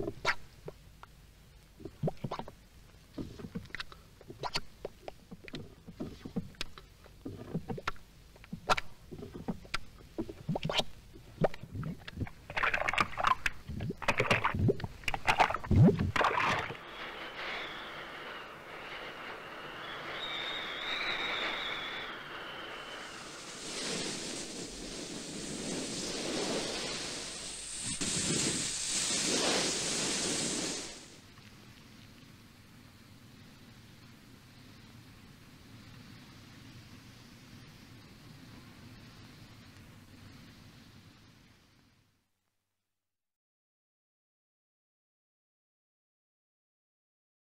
Pow.